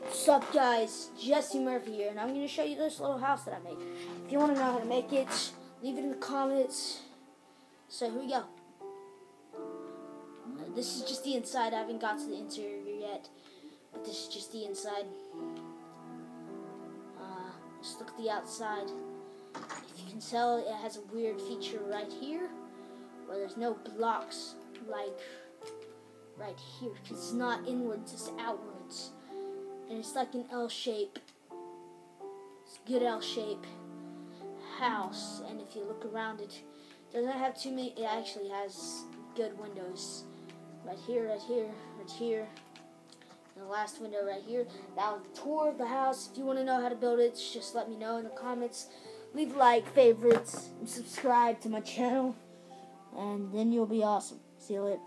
What's up, guys? Jesse Murphy here, and I'm going to show you this little house that I made. If you want to know how to make it, leave it in the comments. So, here we go. Uh, this is just the inside. I haven't got to the interior yet, but this is just the inside. Uh, just look at the outside. If you can tell, it has a weird feature right here, where there's no blocks like right here. Cause it's not inwards, it's outwards and it's like an L shape. It's a good L shape house, and if you look around it, doesn't have too many. It actually has good windows. Right here, right here, right here. And the last window right here. That was the tour of the house. If you want to know how to build it, just let me know in the comments. Leave like, favorites, and subscribe to my channel. And then you'll be awesome. See you later.